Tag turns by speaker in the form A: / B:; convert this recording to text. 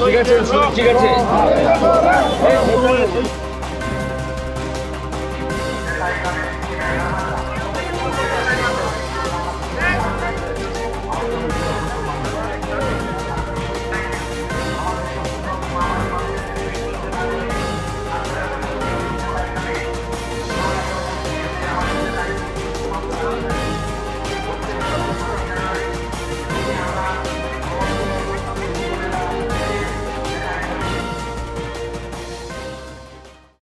A: 기가ছে কিগাছে